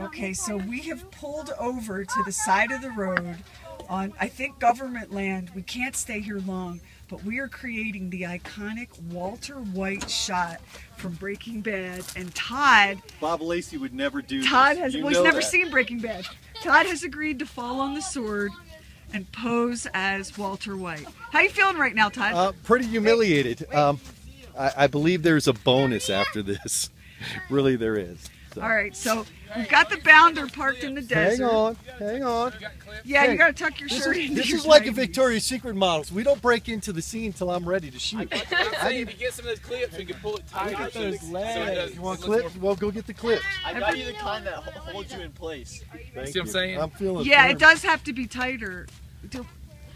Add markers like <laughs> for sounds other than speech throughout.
Okay, so we have pulled over to the side of the road on, I think, government land. We can't stay here long, but we are creating the iconic Walter White shot from Breaking Bad. And Todd, Bob Lacey would never do Todd this. has, You well, he's never that. seen Breaking Bad. Todd has agreed to fall on the sword and pose as Walter White. How you feeling right now, Todd? Uh, pretty humiliated. Um, I, I believe there's a bonus after this. <laughs> really, there is. So. All right, so we've got the bounder parked in the desert. Hang on, hang on. Yeah, you gotta tuck your shirt is, into this is like a. Victoria's Secret models. We don't break into the scene until I'm ready to shoot. I need to get some of those clips, we can pull it tighter. Look at so those it- so legs. does- You want it looks clips? Well, go get the clips. I got you the kind that ho- holds you in place. Thank See what I'm saying? I'm feeling. Yeah, firm. it does have to be tighter. Do,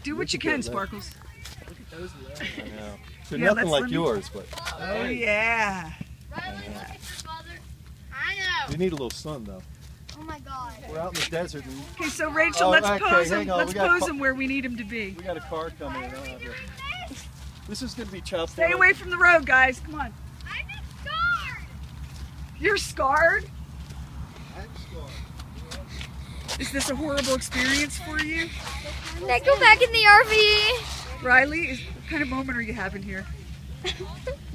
do what you can, Sparkles. Look at can, that. Sparkles. I know. They're Yeah, nothing like yours, but Oh yeah. I know. we need a little sun though. Oh my god. We're out in the desert and Okay, so Rachel, Oh, let's okay, pose him. Let's pose him where we need him to be. we got a car coming in. I don't have This is gonna be chopped. Stay down. away from the road, guys. Come on. I'm scarred. You're scarred. I'm scarred. Is this a horrible experience for you, Can I go back in the RV? Riley? Is, what kind of moment are you having here? <laughs>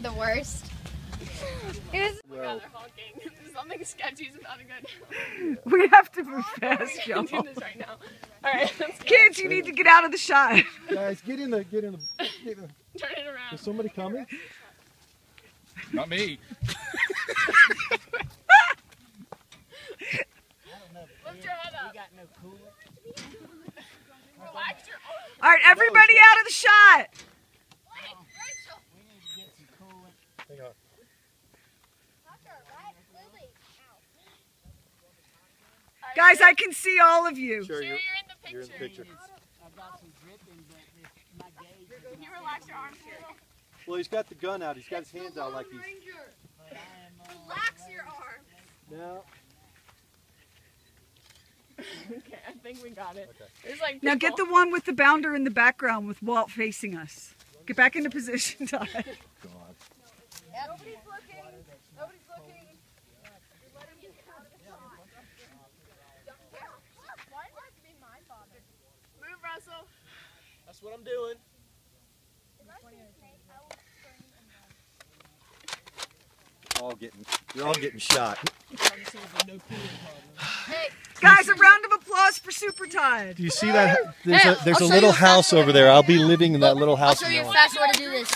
The worst. It was Well, honking. <laughs> Something sketchy is about to go down. <laughs> We have to move fast, <laughs> y'all. I'm this right now. All right. Kids, you need to get out of the shot. guys, get in the get in the. Get in the Turn it around. is somebody coming? Not me. Lift your head up. Relax your arms. All right, everybody out of the shot. Hang on. Guys, I can see all of you. Sure, Sure, you're, you're in the picture. you're in the picture. picture. Can you relax your arms here? Well, he's got the gun out. He's got his hands out like he's. Relax your arms. No. <laughs> Okay, I think we got it. There's like Now get the one with the bounder in the background with Walt facing us. Get back into position, <laughs> Todd. God. Nobody's looking. Nobody's looking. Why does it have to be my father? Move, Russell. That's what I'm doing. All getting. You're all getting shot. <sighs> Guys, a round of applause for Super Todd. Do you see that? There's Hey, a there's a little house over there. I'll be living in that little I'll house. show you a fast way to do this.